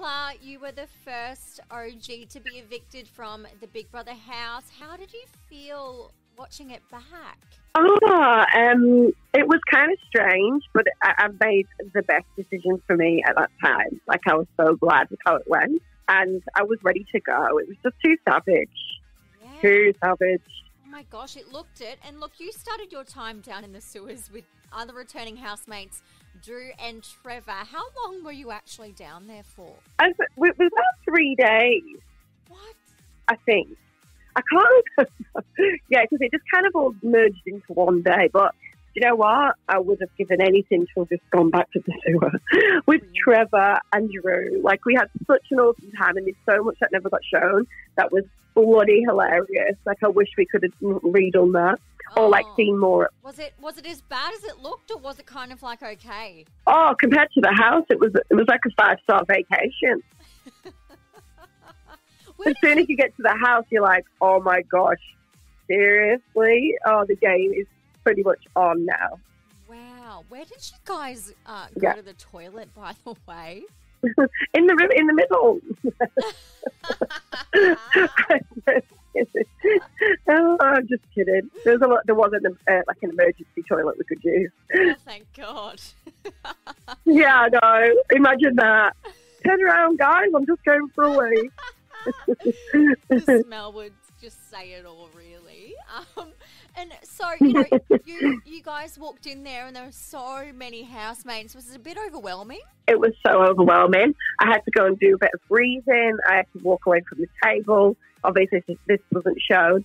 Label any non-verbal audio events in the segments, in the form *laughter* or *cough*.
Layla, you were the first OG to be evicted from the Big Brother house. How did you feel watching it back? Oh, um, it was kind of strange, but I, I made the best decision for me at that time. Like, I was so glad with how it went, and I was ready to go. It was just too savage. Yeah. Too savage. Oh my gosh, it looked it. And look, you started your time down in the sewers with other returning housemates, Drew and Trevor. How long were you actually down there for? It was about three days, What? I think. I can't *laughs* yeah, because it just kind of all merged into one day. But you know what? I would have given anything to have just gone back to the sewer *laughs* with mm. Trevor and Drew. Like, we had such an awesome time, and there's so much that never got shown that was bloody hilarious. Like, I wish we could have redone that or, like, Oh. seen more. Was it was it as bad as it looked, or was it kind of like okay? Oh, compared to the house, it was it was like a five star vacation. *laughs* As soon as you get to the house, you're like, oh my gosh, seriously? Oh, the game is pretty much on now. Wow, where did you guys uh, go Yeah. to the toilet? *laughs* By the way, *laughs* In the ri- in the middle. *laughs* oh, I'm just kidding. There was a lot, there wasn't uh, like an emergency toilet we could use. oh, thank God. Yeah, I know. Imagine that. Turn around, guys. I'm just going for a wee. the smell would just say it all, really. Um, and so you know, *laughs* you you guys walked in there, and there were so many housemates. Was it a bit overwhelming? it was so overwhelming. I had to go and do a bit of breathing. I had to walk away from the table. Obviously, this, this wasn't shown.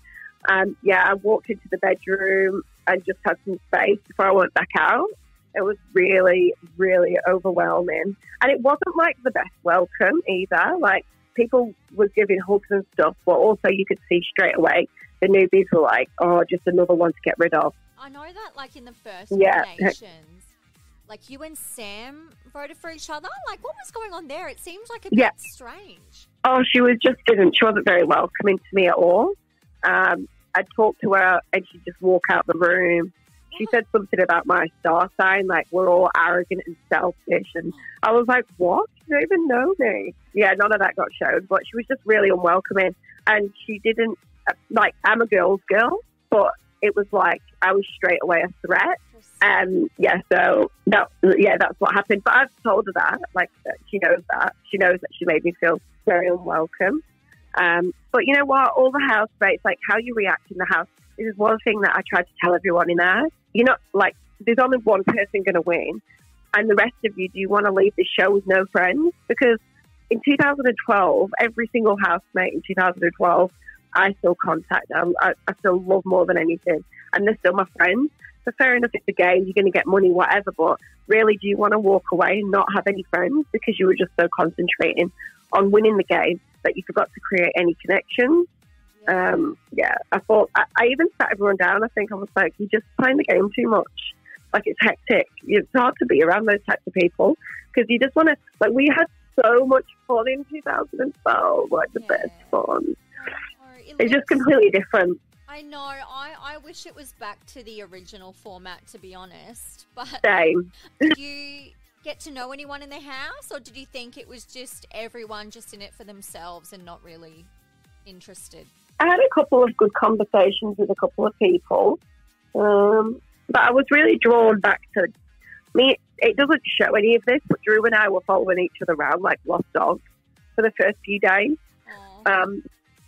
Um, yeah, I walked into the bedroom and just had some space before I went back out. It was really, really overwhelming. And it wasn't like the best welcome either. Like, people were giving hugs and stuff, but also you could see straight away the newbies were like, oh, just another one to get rid of. I know that, like in the first Yeah. nominations, like you and Sam voted for each other. Like, what was going on there? It seems like a Yeah. bit strange. Oh, she was just didn't. She wasn't very welcoming to me at all. Um, I talked to her and she'd just walk out the room. She said something about my star sign, like we're all arrogant and selfish. And I was like, what? You don't even know me. Yeah, none of that got shown, but she was just really unwelcoming. And she didn't, like, I'm a girl's girl, but it was like I was straight away a threat. Um, yeah, so that, yeah, that's what happened. But I've told her that, like, she knows that. She knows that she made me feel very unwelcome. Um, but you know what? All the housemates, like how you react in the house, this is one thing that I try to tell everyone in there. You're not like there's only one person going to win, and the rest of you, do you want to leave the show with no friends? Because in 2012, every single housemate in 2012, I still contact them. I, I still love more than anything, and they're still my friends. So fair enough, it's a game. You're going to get money, whatever. But really, do you want to walk away and not have any friends because you were just so concentrating on winning the game that you forgot to create any connections? Um, yeah, I thought I, I even sat everyone down. I think I was like, "You're just playing the game too much. Like it's hectic. It's hard to be around those types of people because you just want to. Like we had so much fun in 2012. Like the best fun. It It's just completely different. I know. I, I wish it was back to the original format, to be honest. *laughs* But Same. did *laughs* you get to know anyone in the house, or did you think it was just everyone just in it for themselves and not really interested? I had a couple of good conversations with a couple of people, um, but I was really drawn back to me. It doesn't show any of this, but Drew and I were following each other around like lost dogs for the first few days. Um,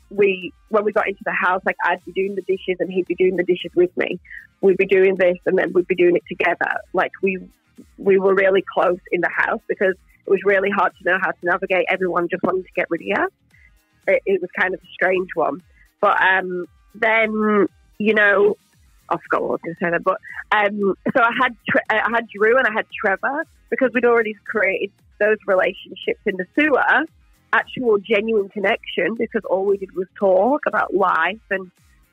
we when we got into the house, like I'd be doing the dishes and he'd be doing the dishes with me. We'd be doing this and then we'd be doing it together. Like we we were really close in the house because it was really hard to know how to navigate. Everyone just wanted to get rid of you. It, it was kind of a strange one. But um, then, you know, I forgot what I was going to say there. But um, so I had I had Drew and I had Trevor because we'd already created those relationships in the sewer. Actual genuine connection because all we did was talk about life and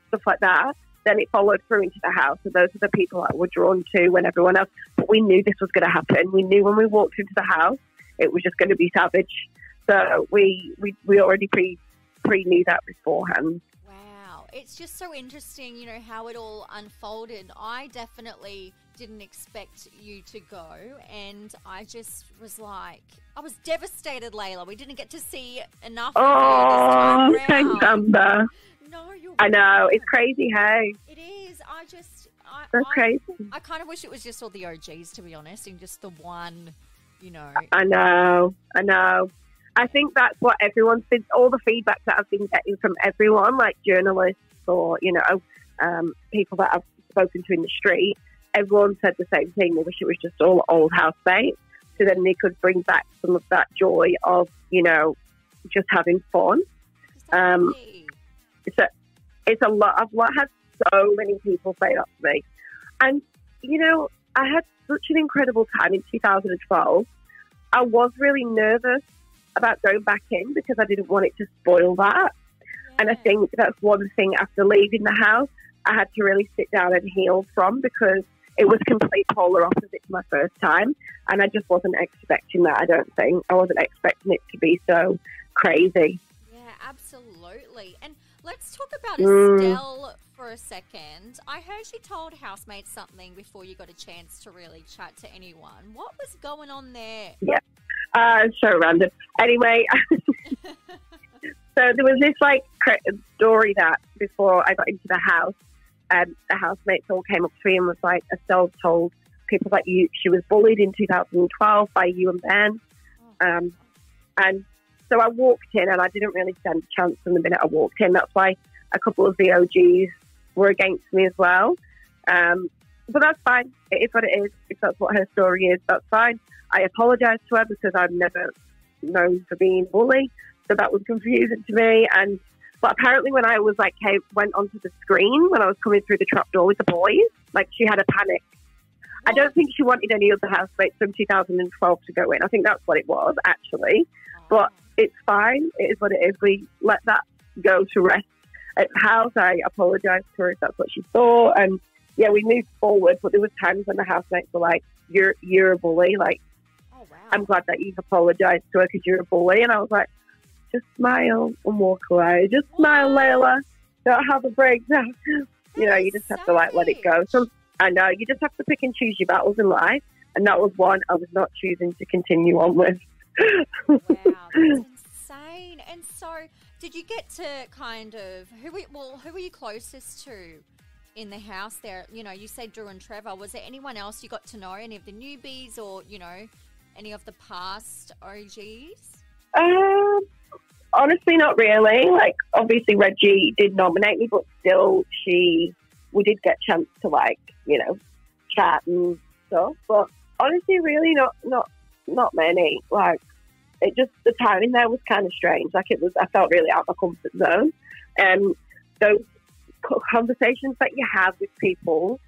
stuff like that. Then it followed through into the house, and those are the people that were drawn to when everyone else. But we knew this was going to happen. We knew when we walked into the house, it was just going to be savage. So we we, we already pre pre knew that beforehand. wow. It's just so interesting, you know, how it all unfolded. I definitely didn't expect you to go, and I just was like, I was devastated, Layla. We didn't get to see enough. Oh, of you this time thanks. Amber. No, you're. I know it's crazy. Hey, It is. I just. I, that's I, crazy. I kind of wish it was just all the OGs, to be honest, and just the one, you know. I know, I know. I think that's what everyone's been, all the feedback that I've been getting from everyone, like journalists or, you know, um, people that I've spoken to in the street, everyone said the same thing. They wish it was just all old housemates. So then they could bring back some of that joy of, you know, just having fun. Um. It's a, it's a lot. I've had so many people say that to me. And, you know, I had such an incredible time in 2012. I was really nervous about going back in because I didn't want it to spoil that. And I think that's one thing after leaving the house, I had to really sit down and heal from because it was complete polar opposite to my first time. And I just wasn't expecting that, I don't think. I wasn't expecting it to be so crazy. Yeah, absolutely. And let's talk about Mm. Estelle for a second. I heard she told housemates something before you got a chance to really chat to anyone. What was going on there? Uh, so random. Anyway, *laughs* *laughs* so there was this like story that before I got into the house, um, the housemates all came up to me and was like, Estelle told people that you she was bullied in 2012 by you and Ben. Um, and so I walked in and I didn't really stand a chance from the minute I walked in. That's why a couple of the OGs were against me as well. Um, but that's fine. It is what it is. If that's what her story is, that's fine. I apologise to her because I've never known for being bullied. So that was confusing to me. And but apparently when I was like came, went onto the screen when I was coming through the trap door with the boys, like she had a panic. I don't think she wanted any of the housemates from 2012 to go in. I think that's what it was actually. But it's fine. It is what it is. We let that go to rest at the house. I apologised to her if that's what she thought. And yeah, we moved forward. But there was times when the housemates were like, "You're you're a bully." Like, Oh, wow. I'm glad that you've apologised to her because you're a bully. And I was like, just smile and walk away. Just smile, Layla. Don't have a breakdown. *laughs* You know, you just have to like let it go. Some I know you just have to pick and choose your battles in life, and that was one I was not choosing to continue on with. Wow, *laughs* insane. And so, did you get to kind of who? Were, well, who were you closest to in the house there? You know, you said Drew and Trevor. Was there anyone else you got to know? Any of the newbies, or you know, any of the past OGs? Um, honestly, not really. Like, obviously, Reggie did nominate me, but still, she we did get chance to like, you know, chat and stuff. But honestly, really, not not not many. Like, it just the timing there was kind of strange. Like, it was I felt really out of my comfort zone. Um, those conversations that you have with people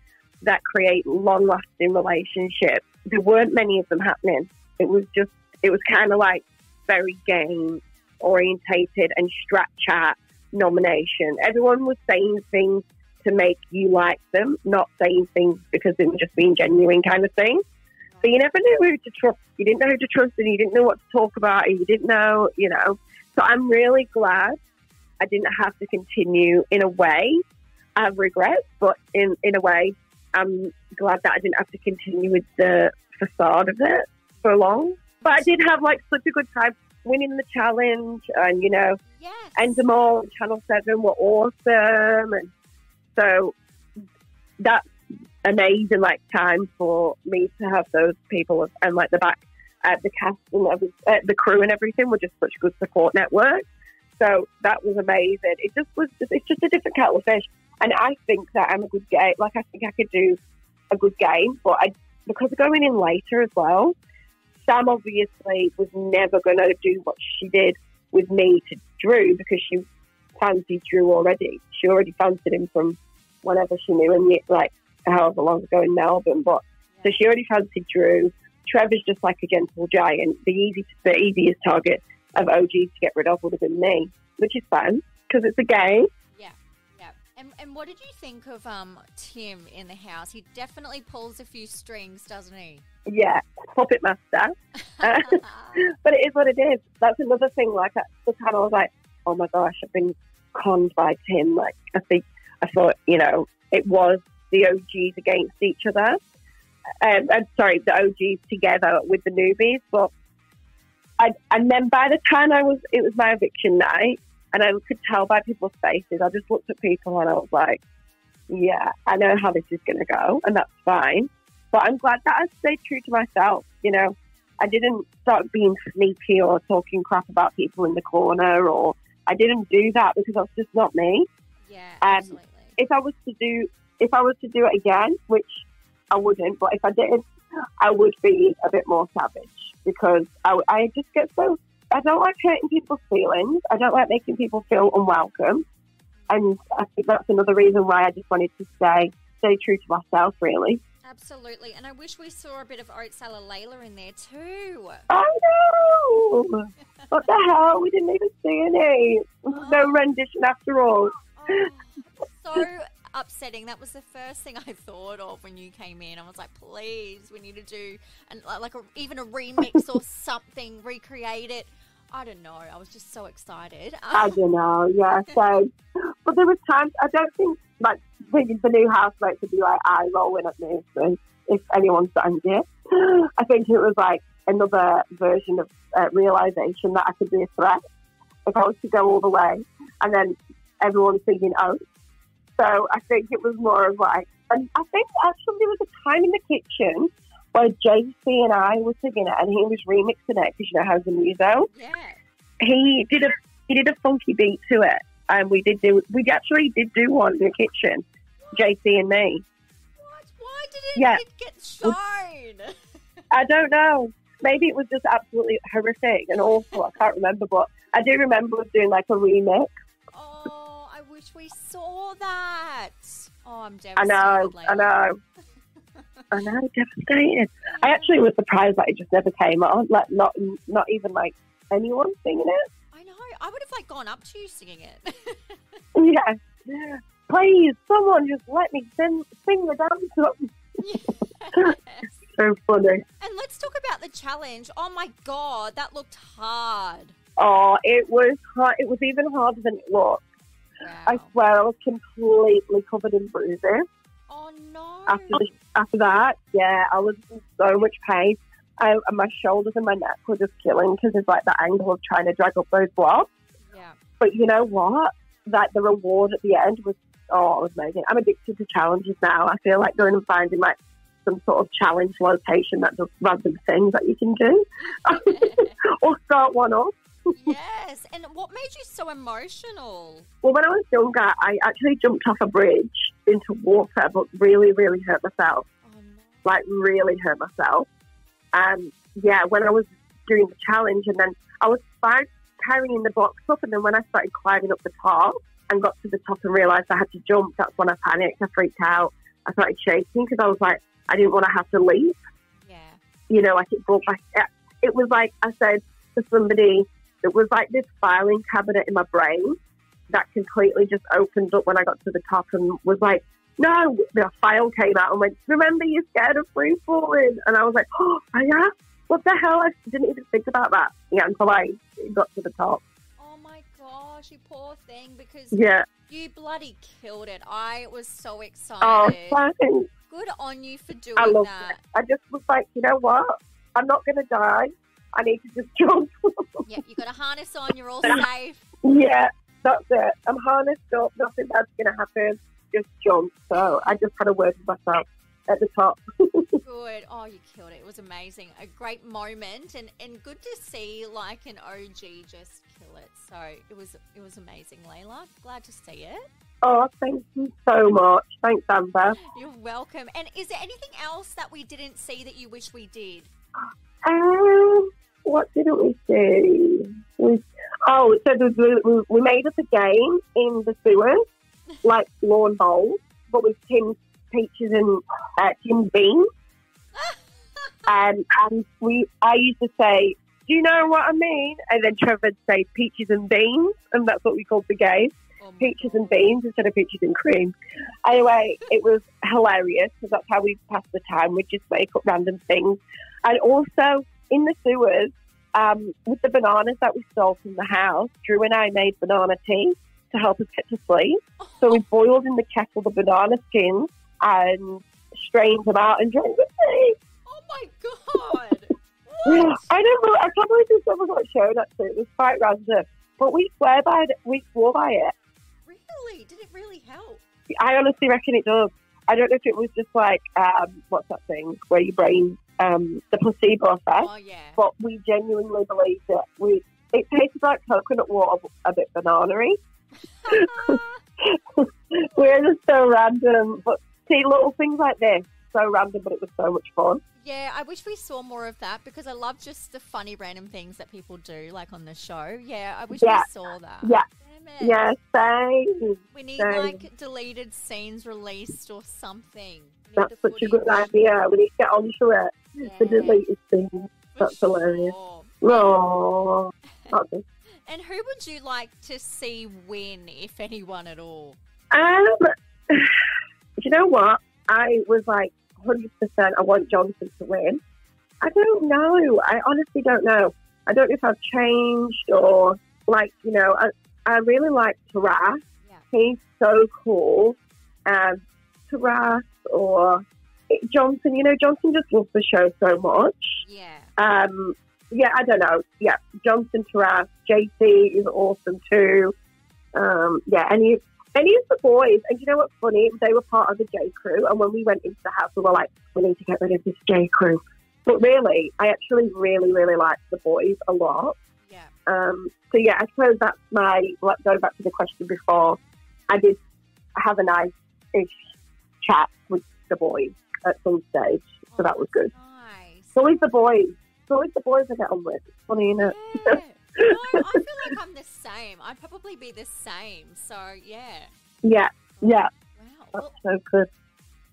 that create long lasting relationships, there weren't many of them happening. It was just, it was kind of like very game orientated and strat chat nomination. Everyone was saying things to make you like them, not saying things because they were just being genuine kind of thing. So you never knew who to trust. You didn't know who to trust and you didn't know what to talk about and you didn't know, you know. So I'm really glad I didn't have to continue in a way. I have regrets, but in, in a way, I'm glad that I didn't have to continue with the facade of it for long. But I did have like such a good time winning the challenge and, you know, Yes. Endemol and Channel 7 were awesome. And so that's amazing, like, time for me to have those people and, like, the back, uh, the cast and every, uh, the crew and everything were just such a good support network. So that was amazing. It just was, it's just a different kettle of fish. And I think that I'm a good game. Like, I think I could do a good game, but I, because going in later as well, Sam obviously was never going to do what she did with me to Drew because she fancied Drew already. She already fancied him from whenever she knew him, like however long ago in Melbourne. But so she already fancied Drew. Trevor's just like a gentle giant. The easy, the easiest target of OG to get rid of would have been me, which is fun because it's a game. And, and what did you think of um Tim in the house? He definitely pulls a few strings, doesn't he? Yeah, puppet master. Uh, *laughs* *laughs* but it is what it is. That's another thing. Like at the time, I was like, "Oh my gosh, I've been conned by Tim." Like I think I thought, you know, it was the OGs against each other. um, I'm sorry, the OGs together with the newbies, but I, and then by the time I was, it was my eviction night, and I could tell by people's faces. I just looked at people and I was like, "Yeah, I know how this is going to go, and that's fine." But I'm glad that I stayed true to myself. You know, I didn't start being sneaky or talking crap about people in the corner, or I didn't do that because that's just not me. Yeah, Um, absolutely. If I was to do, if I was to do it again, which I wouldn't, but if I did, I would be a bit more savage because I, I just get so. I don't like hurting people's feelings. I don't like making people feel unwelcome, and I think that's another reason why I just wanted to stay stay true to myself. Really. Absolutely. And I wish we saw a bit of Oat Salad Layla in there too. I know. *laughs* what the hell? We didn't even see any. No oh. rendition after all. Oh, so *laughs* upsetting. That was the first thing I thought of when you came in. I was like, please, we need to do and like a, even a remix or *laughs* something, recreate it. I don't know. I was just so excited. *laughs* I don't know, yeah. *laughs* So, but there was times I don't think like the, the new housemates would be like eye rolling at me so if anyone's done it. *gasps* I think it was like another version of uh, realization that I could be a threat if I was to go all the way, and then everyone's thinking, oh. So I think it was more of like, and I think actually there was a time in the kitchen where JC and I were singing it, and he was remixing it because you know how the muso yeah. he did a he did a funky beat to it, and we did do we actually did do one in the kitchen, JC and me. What? Why Yeah. it get shown? *laughs* I don't know. Maybe it was just absolutely horrific and awful. I can't remember, but I do remember us doing like a remix. Oh, I wish we saw that. Oh, I'm devastated. I know, I know, I know, devastated. I actually was surprised that it just never came on. Like not not even like anyone singing it. I know. I would have like gone up to you singing it. *laughs* Yeah. Please, someone just let me sing, sing the dance song. Yes. *laughs* So funny. And let's talk about the challenge. Oh my god, that looked hard. Oh, it was hard. It was even harder than it looked. Wow. I swear, I was completely covered in bruises oh no. after the, after that. Yeah, I was in so much pain. I, my shoulders and my neck were just killing because it's like the angle of trying to drag up those blocks. yeah. But you know what? Like the reward at the end was oh, it was amazing. I'm addicted to challenges now. I feel like going and finding like some sort of challenge location that does random things that you can do, *laughs* or start one off. yes. And what made you so emotional? Well, when I was younger, I actually jumped off a bridge into water, but really, really hurt myself. Oh. Like, really hurt myself. And yeah, when I was doing the challenge, and then I was fine carrying the box up, and then when I started climbing up the top and got to the top and realised I had to jump, that's when I panicked. I freaked out. I started shaking because I was like, I didn't want to have to leap. Yeah. You know, like it brought back. It was like I said to somebody, it was like this filing cabinet in my brain that completely just opened up when I got to the top and was like, no, the file came out and went, remember you're scared of free falling? And I was like, oh, yeah? What the hell? I didn't even think about that. Yeah, until I got to the top. Oh my gosh, you poor thing, because Yeah. you bloody killed it. I was so Oh, excited. thanks. Good on you for doing I that. it. I just was like, you know what? I'm not going to die. I need to just *laughs* jump. Yeah, you got a harness on, you're all safe. yeah, that's it. I'm harnessed up. Nothing bad's going to happen. Just jump. So I just had a word with myself at the top. *laughs* Good. Oh, you killed it. It was amazing. A great moment and, and good to see like an OG just kill it. So it was it was amazing, Layla. Glad to see it. Oh, thank you so much. Thanks, Amber. You're welcome. And is there anything else that we didn't see that you wish we did? Um, what didn't we see? We, oh, so the, we, we made up a game in the sewers, like lawn bowls, but with tin peaches and uh, tin beans. *laughs* Um, and we, I used to say, "Do you know what I mean?" And then Trevor would say, "Peaches and beans," and that's what we called the game. Oh Peaches and beans instead of peaches and cream. Anyway, it was hilarious because that's how we passed the time. We'd just make up random things. And also in the sewers, um, with the bananas that we stole from the house, Drew and I made banana tea to help us get to sleep. So we boiled in the kettle the banana skins and strained them out and drank with me. Oh my god! *sighs* What? I don't know. I can't believe this ever got shown. Actually, it was quite random, but we swear by it. We swore by it. really? Did it really help? I honestly reckon it does. I don't know if it was just like um, what's that thing where your brain um, the placebo effect, Oh yeah. but we genuinely believe that We it tasted like coconut water, a bit banana-y. *laughs* We're just so random, but see little things like this, so random, but it was so much fun. yeah, I wish we saw more of that because I love just the funny random things that people do, like on the show. Yeah, I wish Yeah. we saw that. Yeah. Damn it. Yeah, same. We need Same. like deleted scenes released or something. That's such a good idea. We need to get onto it. Yeah, The deleted things. for That's hilarious. Oh, it. *laughs* And who would you like to see win, if anyone at all? Um, *sighs* you know what? I was like 100%. I want Johnson to win. I don't know. I honestly don't know. I don't know if I've changed or, like, you know, I, I really like Taras. Yeah. He's so cool. Um, Taras or Johnson, you know, Johnson just loves the show so much. Yeah. Um, yeah, I don't know. Yeah, Johnson Taras, JC is awesome too. Um, yeah, any any of the boys. And you know what's funny? They were part of the J crew, and when we went into the house, we were like, we need to get rid of this J crew. But really, I actually really, really like the boys a lot. Yeah. Um, so yeah, I suppose that's my like going back to the question before. I did have a nice-ish chat with the boys at some stage, so that was good. Nice. So always the boys. So always the boys I get on with. It's funny, isn't it? Yeah. No, I feel like I'm the same. I'd probably be the same. So yeah. Yeah, yeah. Wow. That's Well, so good.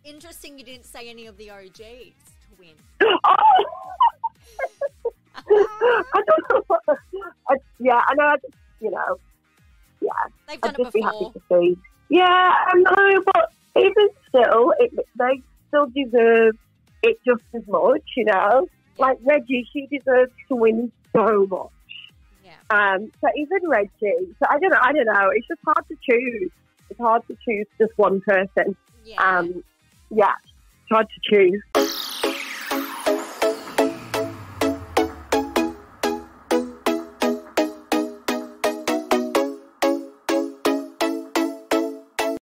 interesting. You didn't say any of the OGs to win. Oh! *gasps* I don't know. What the, I, yeah, I know. I just, you know, yeah, They've done I'd it just be happy to see. Yeah, I know, but even still, it, they still deserve it just as much, you know. Like Reggie, she deserves to win so much. Yeah. Um, so even Reggie, so I don't know, I don't know. It's just hard to choose. It's hard to choose just one person. Yeah. Um, yeah, it's hard to choose.